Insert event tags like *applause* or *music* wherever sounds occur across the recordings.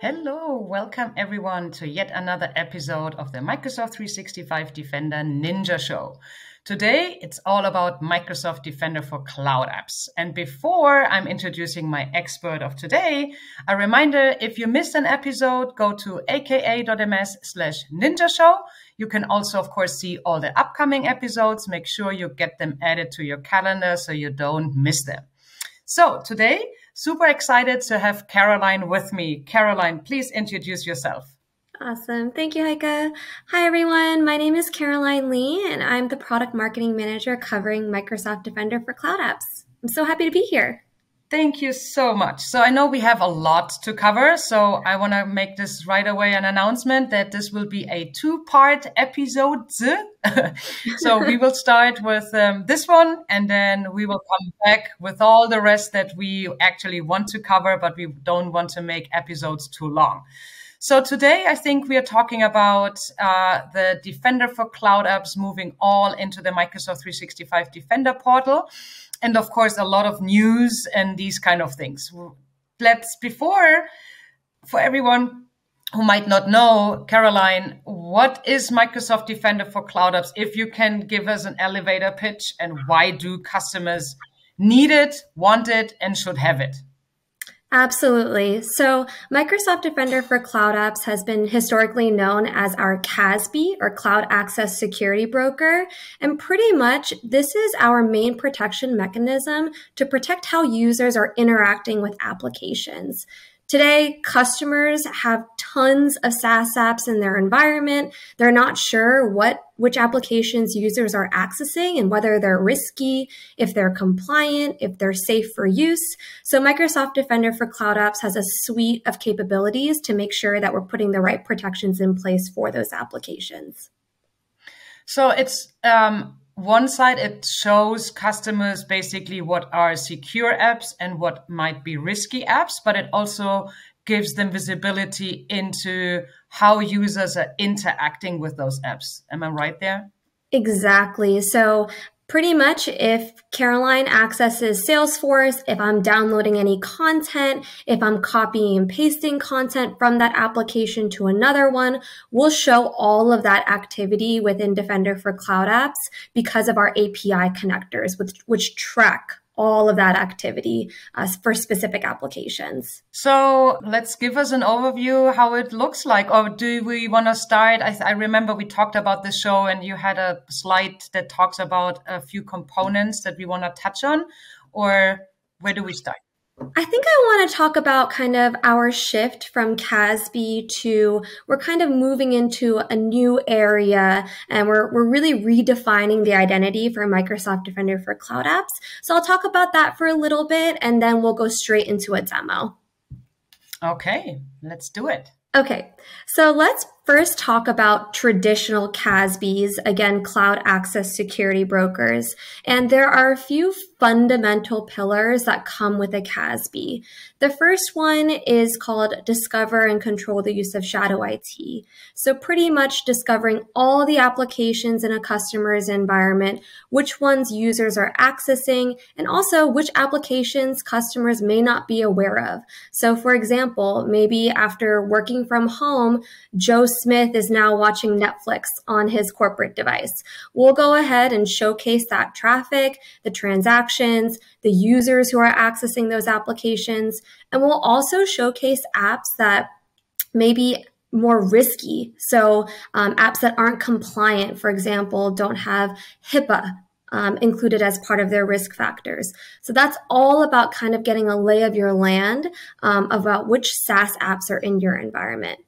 Hello, welcome everyone to yet another episode of the Microsoft 365 Defender Ninja Show. Today, it's all about Microsoft Defender for Cloud Apps. And before I'm introducing my expert of today, a reminder if you missed an episode, go to aka.ms slash ninja show. You can also, of course, see all the upcoming episodes. Make sure you get them added to your calendar so you don't miss them. So today, Super excited to have Caroline with me. Caroline, please introduce yourself. Awesome. Thank you, Heike. Hi, everyone. My name is Caroline Lee, and I'm the product marketing manager covering Microsoft Defender for Cloud Apps. I'm so happy to be here. Thank you so much. So I know we have a lot to cover. So I want to make this right away an announcement that this will be a two part episode. *laughs* so we will start with um, this one and then we will come back with all the rest that we actually want to cover, but we don't want to make episodes too long. So today, I think we are talking about uh, the Defender for Cloud Apps moving all into the Microsoft 365 Defender portal and of course a lot of news and these kind of things. Let's before for everyone who might not know, Caroline, what is Microsoft Defender for Cloud Apps? If you can give us an elevator pitch and why do customers need it, want it, and should have it? Absolutely. So Microsoft Defender for Cloud Apps has been historically known as our CASB or Cloud Access Security Broker. And pretty much this is our main protection mechanism to protect how users are interacting with applications. Today, customers have tons of SaaS apps in their environment. They're not sure what which applications users are accessing and whether they're risky, if they're compliant, if they're safe for use. So Microsoft Defender for Cloud Apps has a suite of capabilities to make sure that we're putting the right protections in place for those applications. So it's um, one side it shows customers basically what are secure apps and what might be risky apps but it also gives them visibility into how users are interacting with those apps am i right there Exactly. So Pretty much, if Caroline accesses Salesforce, if I'm downloading any content, if I'm copying and pasting content from that application to another one, we'll show all of that activity within Defender for Cloud Apps because of our API connectors, which, which track all of that activity uh, for specific applications. So let's give us an overview how it looks like. Or do we want to start? I, I, remember we talked about this show and you had a slide that talks about a few components that we want to touch on. Or where do we start? I think I want to talk about kind of our shift from CASB to we're kind of moving into a new area and we're, we're really redefining the identity for Microsoft Defender for Cloud Apps. So I'll talk about that for a little bit and then we'll go straight into a demo. Okay, let's do it. Okay, so let's first talk about traditional CASBs, again, cloud access security brokers. And there are a few fundamental pillars that come with a CASB. The first one is called discover and control the use of shadow IT. So pretty much discovering all the applications in a customer's environment, which ones users are accessing, and also which applications customers may not be aware of. So for example, maybe after working from home, Joe Smith is now watching Netflix on his corporate device. We'll go ahead and showcase that traffic, the transactions, the users who are accessing those applications, and we'll also showcase apps that maybe more risky. So um, apps that aren't compliant, for example, don't have HIPAA um, included as part of their risk factors. So that's all about kind of getting a lay of your land um, about which SaaS apps are in your environment.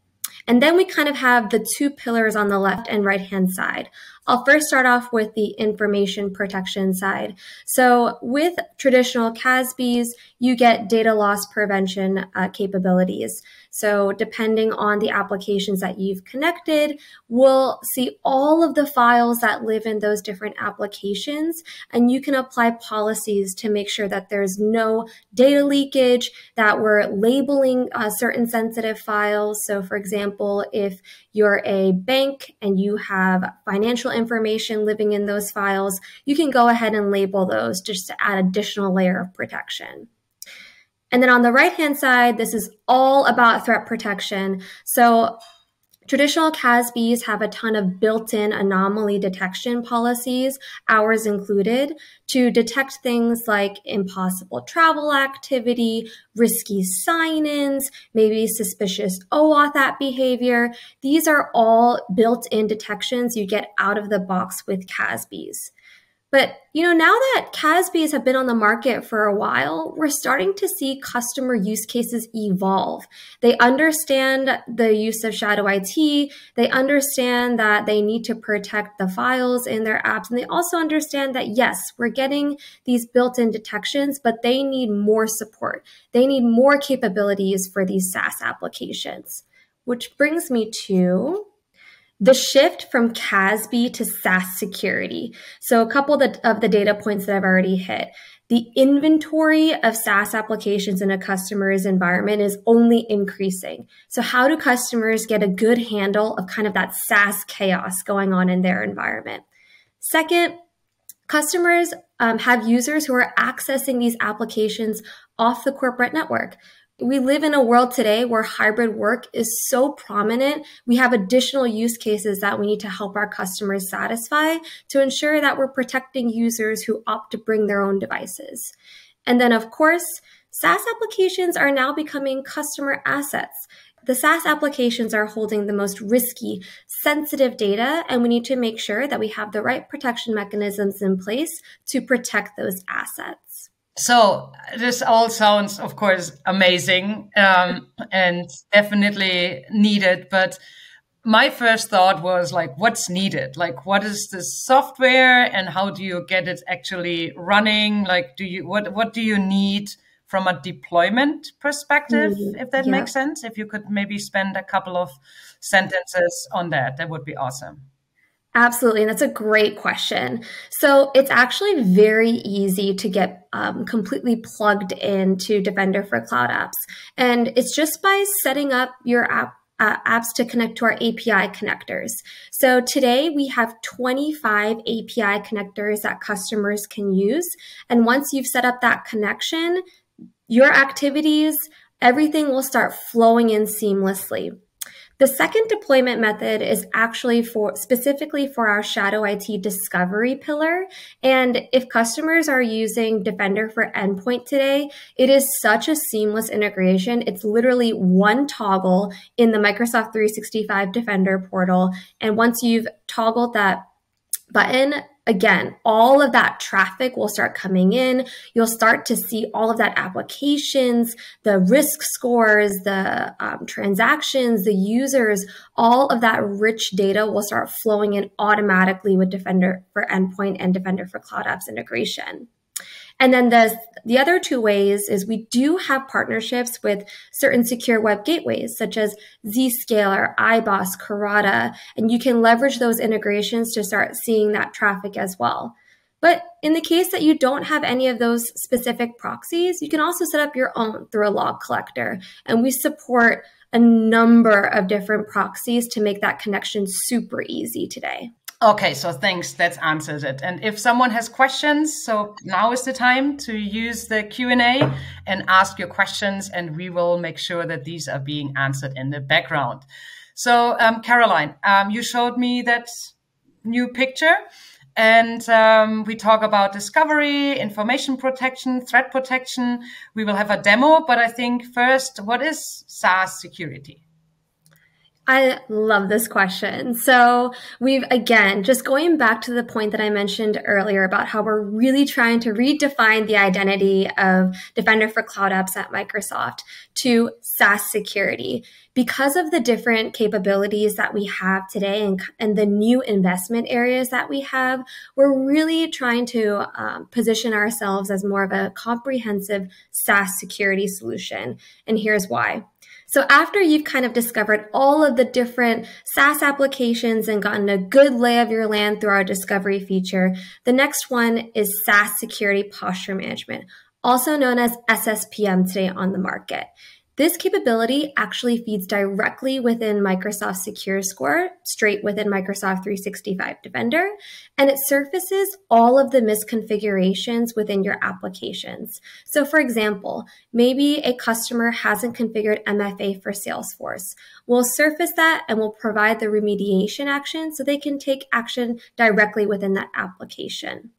And then we kind of have the two pillars on the left and right hand side. I'll first start off with the information protection side. So with traditional CASBs, you get data loss prevention uh, capabilities. So depending on the applications that you've connected, we'll see all of the files that live in those different applications, and you can apply policies to make sure that there's no data leakage, that we're labeling uh, certain sensitive files. So for example, if you're a bank and you have financial information living in those files, you can go ahead and label those just to add additional layer of protection. And then on the right hand side, this is all about threat protection. So Traditional CASBs have a ton of built-in anomaly detection policies, ours included, to detect things like impossible travel activity, risky sign-ins, maybe suspicious OAuth app behavior. These are all built-in detections you get out of the box with CASBs. But you know, now that CASBs have been on the market for a while, we're starting to see customer use cases evolve. They understand the use of shadow IT. They understand that they need to protect the files in their apps. And they also understand that yes, we're getting these built-in detections, but they need more support. They need more capabilities for these SaaS applications. Which brings me to the shift from CASB to SaaS security. So a couple of the, of the, data points that I've already hit. The inventory of SaaS applications in a customer's environment is only increasing. So how do customers get a good handle of kind of that SaaS chaos going on in their environment? Second, customers um, have users who are accessing these applications off the corporate network. We live in a world today where hybrid work is so prominent. We have additional use cases that we need to help our customers satisfy to ensure that we're protecting users who opt to bring their own devices. And then, of course, SaaS applications are now becoming customer assets. The SaaS applications are holding the most risky, sensitive data, and we need to make sure that we have the right protection mechanisms in place to protect those assets. So this all sounds, of course, amazing um, and definitely needed. But my first thought was like, what's needed? Like, what is the software, and how do you get it actually running? Like, do you what what do you need from a deployment perspective? Mm, if that yeah. makes sense, if you could maybe spend a couple of sentences on that, that would be awesome. Absolutely. And that's a great question. So it's actually very easy to get um, completely plugged into Defender for Cloud Apps. And it's just by setting up your app uh, apps to connect to our API connectors. So today we have 25 API connectors that customers can use. And once you've set up that connection, your activities, everything will start flowing in seamlessly. The second deployment method is actually for specifically for our Shadow IT discovery pillar. And if customers are using Defender for Endpoint today, it is such a seamless integration. It's literally one toggle in the Microsoft 365 Defender portal. And once you've toggled that button, again, all of that traffic will start coming in. You'll start to see all of that applications, the risk scores, the um, transactions, the users, all of that rich data will start flowing in automatically with Defender for Endpoint and Defender for Cloud Apps integration. And then the, the other two ways is we do have partnerships with certain secure web gateways such as Zscaler, iBoss, Corrata, and you can leverage those integrations to start seeing that traffic as well. But in the case that you don't have any of those specific proxies, you can also set up your own through a log collector. And we support a number of different proxies to make that connection super easy today. Okay, so thanks. That answers it. And if someone has questions, so now is the time to use the Q&A and ask your questions, and we will make sure that these are being answered in the background. So, um, Caroline, um, you showed me that new picture, and um, we talk about discovery, information protection, threat protection. We will have a demo, but I think first, what is SaaS security? I love this question. So we've again, just going back to the point that I mentioned earlier about how we're really trying to redefine the identity of Defender for Cloud Apps at Microsoft to SaaS security. Because of the different capabilities that we have today and, and the new investment areas that we have, we're really trying to um, position ourselves as more of a comprehensive SaaS security solution. And here's why. So after you've kind of discovered all of the different SaaS applications and gotten a good lay of your land through our discovery feature, the next one is SaaS Security Posture Management, also known as SSPM today on the market. This capability actually feeds directly within Microsoft Secure Score, straight within Microsoft 365 Defender, and it surfaces all of the misconfigurations within your applications. So for example, maybe a customer hasn't configured MFA for Salesforce. We'll surface that and we'll provide the remediation action so they can take action directly within that application.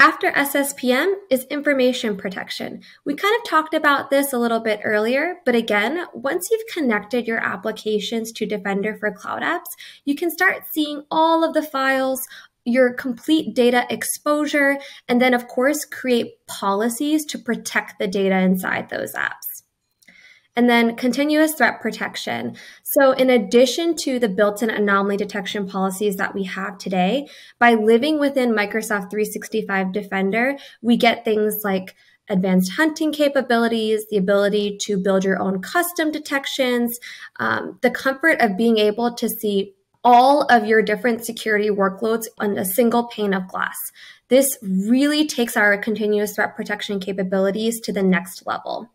After SSPM is information protection. We kind of talked about this a little bit earlier, but again, once you've connected your applications to Defender for Cloud Apps, you can start seeing all of the files, your complete data exposure, and then, of course, create policies to protect the data inside those apps. And then continuous threat protection. So, in addition to the built in anomaly detection policies that we have today, by living within Microsoft 365 Defender, we get things like advanced hunting capabilities, the ability to build your own custom detections, um, the comfort of being able to see all of your different security workloads on a single pane of glass. This really takes our continuous threat protection capabilities to the next level.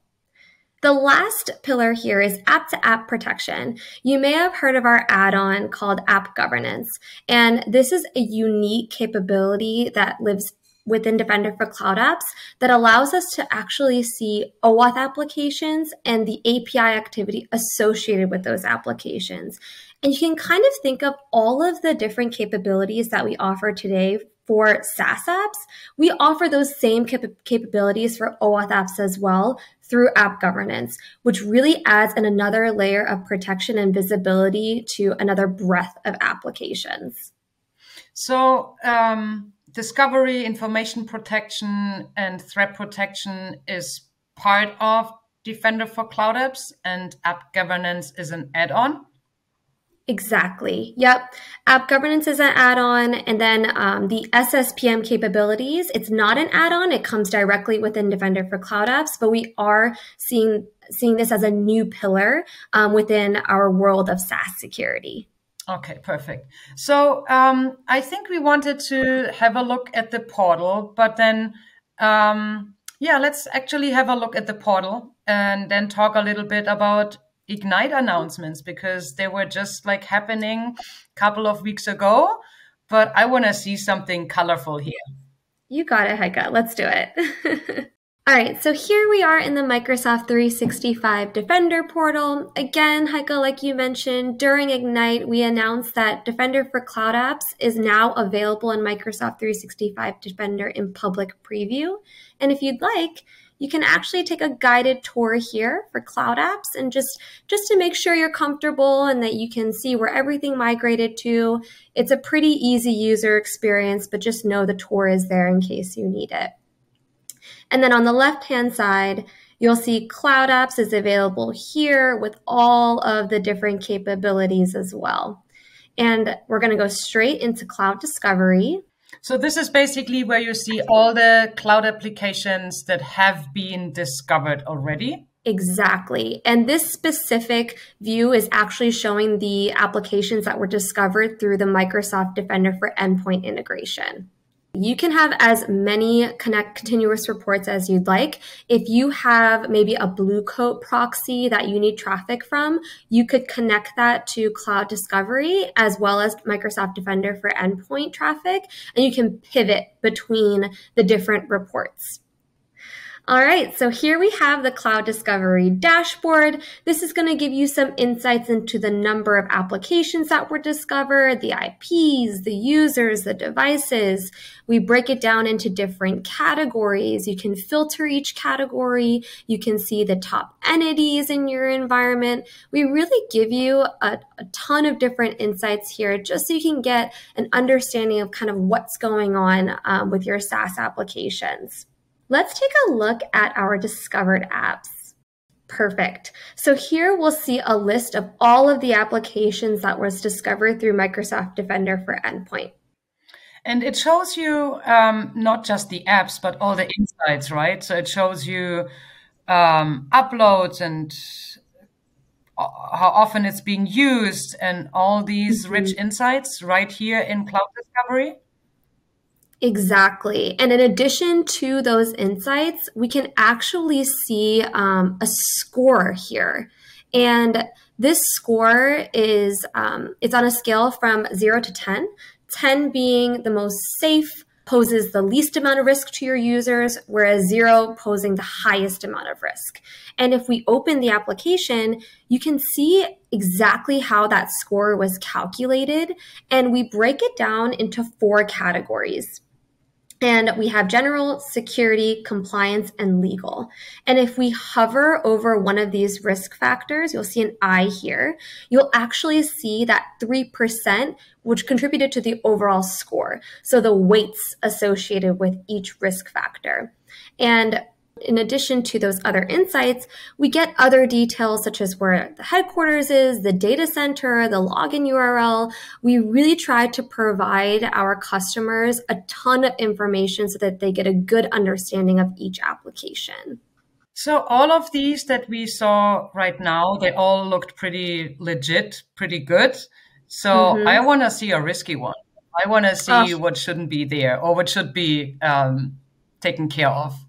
The last pillar here is app to app protection. You may have heard of our add on called App Governance, and this is a unique capability that lives within Defender for Cloud Apps that allows us to actually see OAuth applications and the API activity associated with those applications. And you can kind of think of all of the different capabilities that we offer today for SaaS apps, we offer those same cap- capabilities for OAuth apps as well through app governance, which really adds an another layer of protection and visibility to another breadth of applications. So, um, discovery, information protection, and threat protection is part of Defender for Cloud Apps, and app governance is an add on. Exactly. Yep. App governance is an add-on, and then um, the SSPM capabilities. It's not an add-on. It comes directly within Defender for Cloud Apps, but we are seeing seeing this as a new pillar um, within our world of SaaS security. Okay, perfect. So um, I think we wanted to have a look at the portal, but then um, yeah, let's actually have a look at the portal and then talk a little bit about Ignite announcements because they were just like happening a couple of weeks ago. But I want to see something colorful here. You got it, Heike. Let's do it. *laughs* All right, so here we are in the Microsoft 365 Defender portal. Again, Heike, like you mentioned, during Ignite, we announced that Defender for Cloud Apps is now available in Microsoft 365 Defender in public preview. And if you'd like, you can actually take a guided tour here for cloud apps and just just to make sure you're comfortable and that you can see where everything migrated to. It's a pretty easy user experience but just know the tour is there in case you need it. And then on the left hand side you'll see cloud apps is available here with all of the different capabilities as well. And we're going to go straight into cloud discovery so this is basically where you see all the cloud applications that have been discovered already. Exactly. And this specific view is actually showing the applications that were discovered through the Microsoft Defender for Endpoint integration. You can have as many connect continuous reports as you'd like. If you have maybe a blue coat proxy that you need traffic from, you could connect that to Cloud Discovery as well as Microsoft Defender for endpoint traffic, and you can pivot between the different reports. All right, so here we have the Cloud Discovery dashboard. This is going to give you some insights into the number of applications that were discovered, the IPs, the users, the devices. We break it down into different categories. You can filter each category. You can see the top entities in your environment. We really give you a, a ton of different insights here just so you can get an understanding of kind of what's going on um, with your SaaS applications. Let's take a look at our discovered apps. Perfect. So here we'll see a list of all of the applications that was discovered through Microsoft Defender for Endpoint. And it shows you um, not just the apps, but all the insights, right? So it shows you um, uploads and uh, how often it's being used and all these mm -hmm. rich insights right here in Cloud Discovery. Exactly. And in addition to those insights, we can actually see um, a score here. And this score is, um, it's on a scale from zero to 10, 10 being the most safe, poses the least amount of risk to your users, whereas zero posing the highest amount of risk. And if we open the application, you can see exactly how that score was calculated. And we break it down into four categories. And we have general, security, compliance, and legal. And if we hover over one of these risk factors, you'll see an I here. You'll actually see that 3%, which contributed to the overall score. So the weights associated with each risk factor. And in addition to those other insights, we get other details such as where the headquarters is, the data center, the login URL. We really try to provide our customers a ton of information so that they get a good understanding of each application. So all of these that we saw right now, they all looked pretty legit, pretty good. So mm-hmm. I want to see a risky one. I want to see oh. what shouldn't be there or what should be um, taken care of.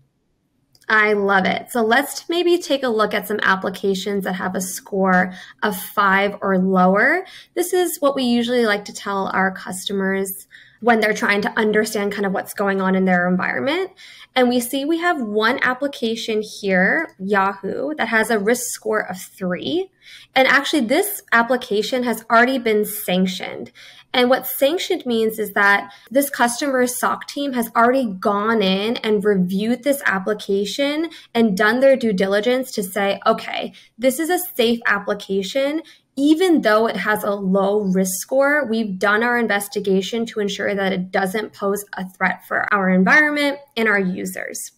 I love it. So let's maybe take a look at some applications that have a score of five or lower. This is what we usually like to tell our customers when they're trying to understand kind of what's going on in their environment. And we see we have one application here, Yahoo, that has a risk score of three. And actually, this application has already been sanctioned. And what sanctioned means is that this customer's SOC team has already gone in and reviewed this application and done their due diligence to say, okay, this is a safe application. Even though it has a low risk score, we've done our investigation to ensure that it doesn't pose a threat for our environment and our users.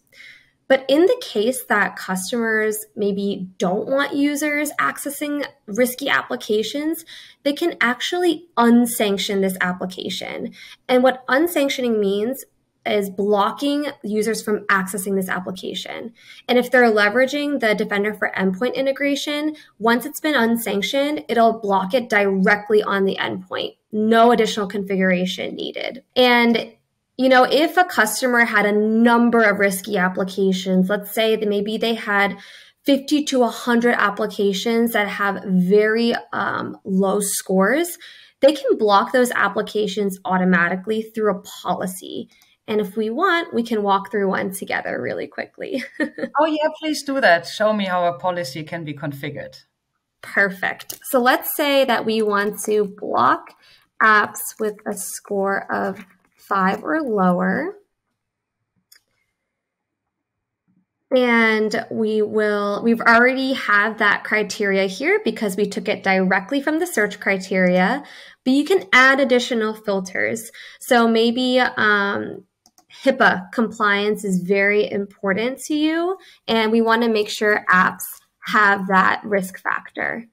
But in the case that customers maybe don't want users accessing risky applications, they can actually unsanction this application. And what unsanctioning means is blocking users from accessing this application. And if they're leveraging the Defender for Endpoint integration, once it's been unsanctioned, it'll block it directly on the endpoint. No additional configuration needed. And you know, if a customer had a number of risky applications, let's say that maybe they had 50 to 100 applications that have very um, low scores, they can block those applications automatically through a policy. And if we want, we can walk through one together really quickly. *laughs* oh, yeah, please do that. Show me how a policy can be configured. Perfect. So let's say that we want to block apps with a score of five or lower. And we will, we've already have that criteria here because we took it directly from the search criteria, but you can add additional filters. So maybe um, HIPAA compliance is very important to you, and we want to make sure apps have that risk factor.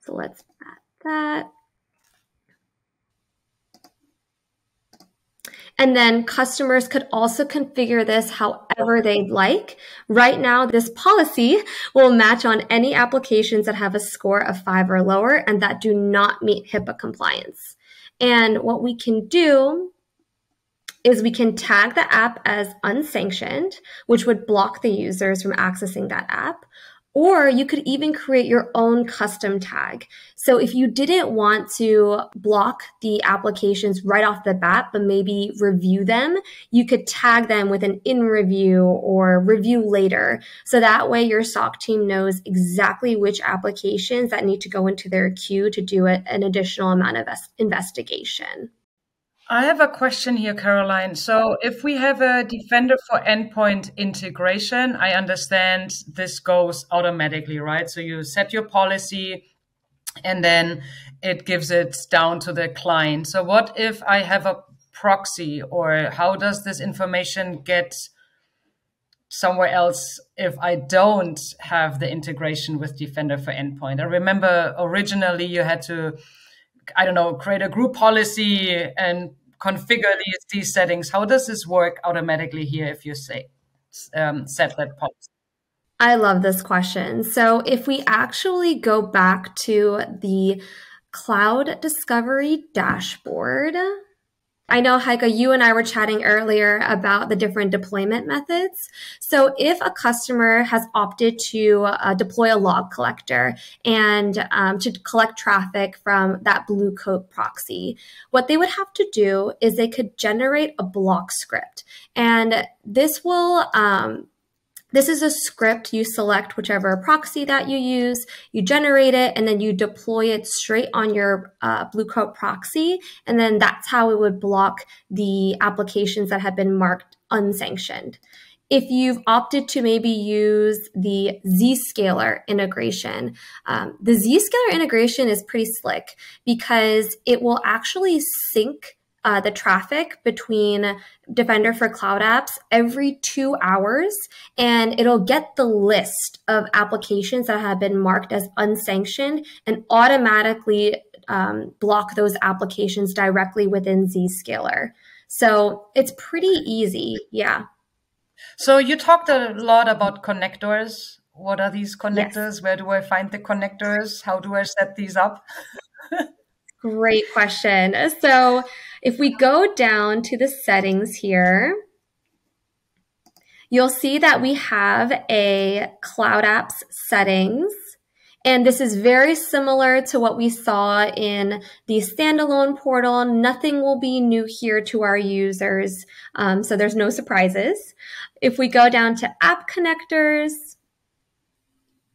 So let's add that. And then customers could also configure this however they'd like. Right now, this policy will match on any applications that have a score of five or lower and that do not meet HIPAA compliance. And what we can do is we can tag the app as unsanctioned, which would block the users from accessing that app. Or you could even create your own custom tag. So if you didn't want to block the applications right off the bat, but maybe review them, you could tag them with an in review or review later. So that way your SOC team knows exactly which applications that need to go into their queue to do an additional amount of investigation. I have a question here, Caroline. So, if we have a Defender for Endpoint integration, I understand this goes automatically, right? So, you set your policy and then it gives it down to the client. So, what if I have a proxy, or how does this information get somewhere else if I don't have the integration with Defender for Endpoint? I remember originally you had to I don't know, create a group policy and configure these, these settings. How does this work automatically here if you say um, set that policy? I love this question. So if we actually go back to the cloud discovery dashboard, I know, Heike, you and I were chatting earlier about the different deployment methods. So, if a customer has opted to uh, deploy a log collector and um, to collect traffic from that Blue Coat proxy, what they would have to do is they could generate a block script. And this will um, this is a script. You select whichever proxy that you use, you generate it, and then you deploy it straight on your uh, Blue Coat proxy. And then that's how it would block the applications that have been marked unsanctioned. If you've opted to maybe use the Zscaler integration, um, the Zscaler integration is pretty slick because it will actually sync uh, the traffic between Defender for Cloud Apps every two hours, and it'll get the list of applications that have been marked as unsanctioned and automatically um, block those applications directly within Zscaler. So it's pretty easy. Yeah. So you talked a lot about connectors. What are these connectors? Yes. Where do I find the connectors? How do I set these up? *laughs* Great question. So if we go down to the settings here, you'll see that we have a Cloud Apps settings. And this is very similar to what we saw in the standalone portal. Nothing will be new here to our users, um, so there's no surprises. If we go down to app connectors,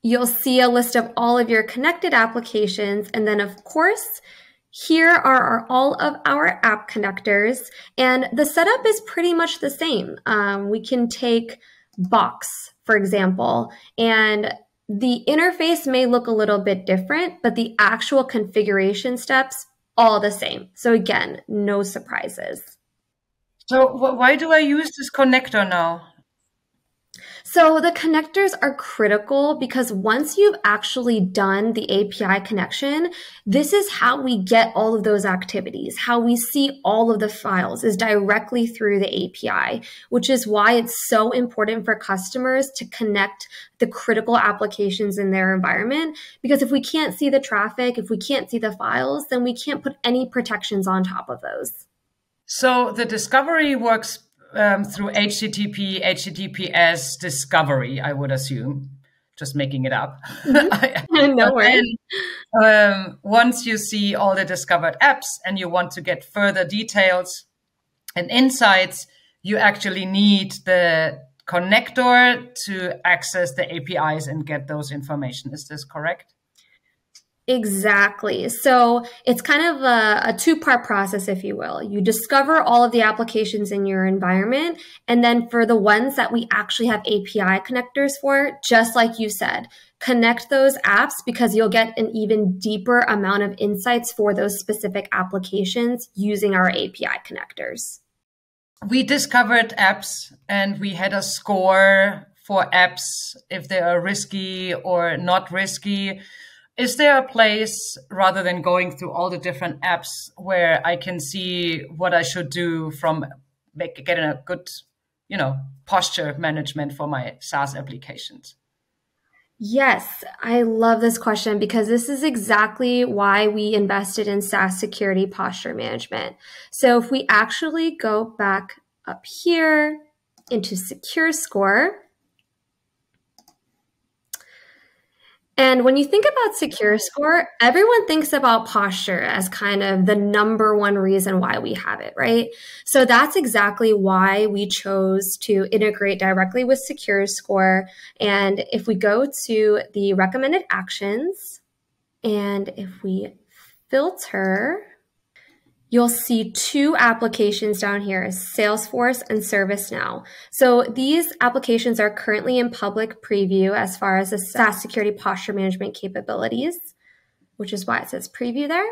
you'll see a list of all of your connected applications. And then, of course, here are our, all of our app connectors, and the setup is pretty much the same. Um, we can take Box, for example, and the interface may look a little bit different, but the actual configuration steps all the same. So again, no surprises. So why do I use this connector now? So the connectors are critical because once you've actually done the API connection, this is how we get all of those activities. How we see all of the files is directly through the API, which is why it's so important for customers to connect the critical applications in their environment. Because if we can't see the traffic, if we can't see the files, then we can't put any protections on top of those. So the discovery works um, through HTTP, HTTPS discovery, I would assume. Just making it up. Mm-hmm. *laughs* no *laughs* worries. Um, once you see all the discovered apps and you want to get further details and insights, you actually need the connector to access the APIs and get those information. Is this correct? Exactly. So it's kind of a, a two part process, if you will. You discover all of the applications in your environment. And then for the ones that we actually have API connectors for, just like you said, connect those apps because you'll get an even deeper amount of insights for those specific applications using our API connectors. We discovered apps and we had a score for apps if they are risky or not risky is there a place rather than going through all the different apps where I can see what I should do from make, getting a good, you know, posture management for my SaaS applications? Yes, I love this question because this is exactly why we invested in SaaS security posture management. So if we actually go back up here into Secure Score, And when you think about Secure Score, everyone thinks about posture as kind of the number one reason why we have it, right? So that's exactly why we chose to integrate directly with Secure Score. And if we go to the recommended actions, and if we filter you'll see two applications down here, Salesforce and ServiceNow. So these applications are currently in public preview as far as the SaaS security posture management capabilities, which is why it says preview there.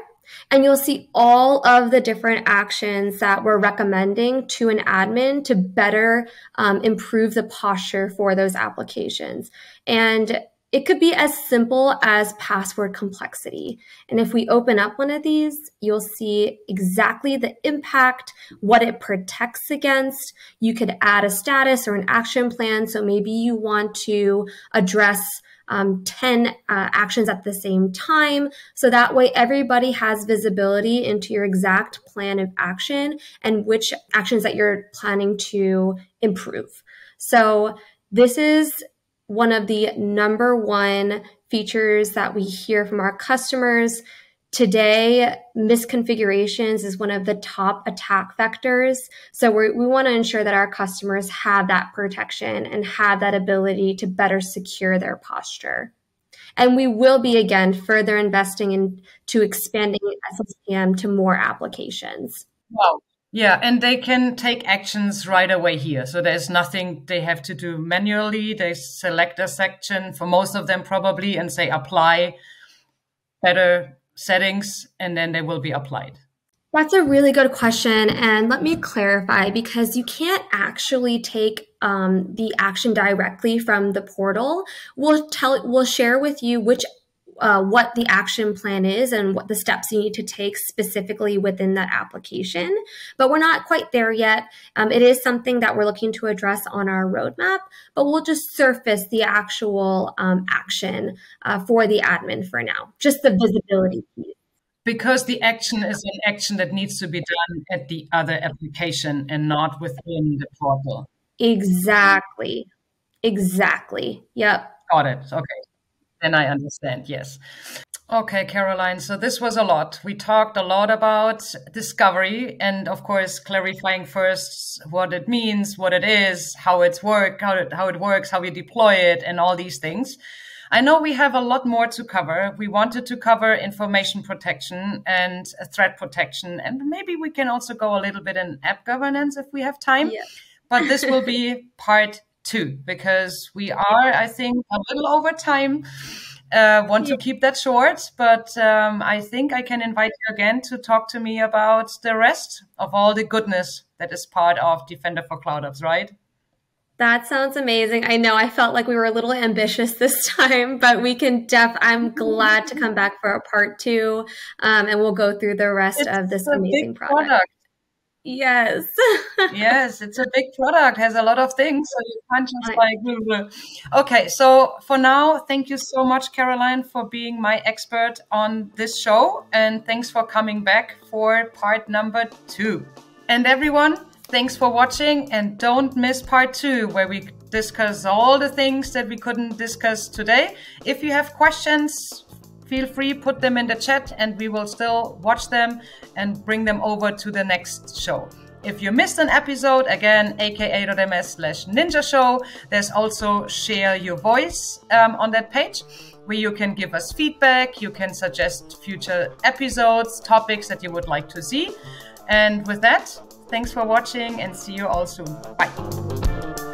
And you'll see all of the different actions that we're recommending to an admin to better um, improve the posture for those applications. And it could be as simple as password complexity. And if we open up one of these, you'll see exactly the impact, what it protects against. You could add a status or an action plan. So maybe you want to address um, 10 uh, actions at the same time. So that way, everybody has visibility into your exact plan of action and which actions that you're planning to improve. So this is one of the number one features that we hear from our customers. Today, misconfigurations is one of the top attack vectors. So we want to ensure that our customers have that protection and have that ability to better secure their posture. And we will be again further investing into expanding SSPM to more applications. Wow. Yeah, and they can take actions right away here. So there's nothing they have to do manually. They select a section for most of them probably and say apply better settings, and then they will be applied. That's a really good question. And let me clarify because you can't actually take um, the action directly from the portal. We'll tell, we'll share with you which uh, what the action plan is and what the steps you need to take specifically within that application. But we're not quite there yet. Um, it is something that we're looking to address on our roadmap, but we'll just surface the actual um, action uh, for the admin for now, just the visibility piece. Because the action is an action that needs to be done at the other application and not within the portal. Exactly. Exactly. Yep. Got it. Okay. Then I understand, yes. Okay, Caroline. So this was a lot. We talked a lot about discovery and, of course, clarifying first what it means, what it is, how it's work, how it, how it works, how we deploy it, and all these things. I know we have a lot more to cover. We wanted to cover information protection and threat protection, and maybe we can also go a little bit in app governance if we have time. Yeah. But this will be *laughs* part two because we are, I think, a little over time. Uh, want yeah. to keep that short, but um, I think I can invite you again to talk to me about the rest of all the goodness that is part of Defender for Cloud Apps, right? That sounds amazing. I know I felt like we were a little ambitious *laughs* this time, but we can def. I'm glad to come back for a part two, um, and we'll go through the rest it's of this amazing product. product. Yes. yes, it's a big product, has a lot of things. So you can't just like. *laughs* Okay, so for now, thank you so much, Caroline, for being my expert on this show. And thanks for coming back for part number two. And everyone, thanks for watching. And don't miss part two, where we discuss all the things that we couldn't discuss today. If you have questions, feel free put them in the chat and we will still watch them and bring them over to the next show. If you missed an episode again aka.ms slash ninja show there's also share your voice um, on that page where you can give us feedback you can suggest future episodes topics that you would like to see. And with that thanks for watching and see you all soon. Bye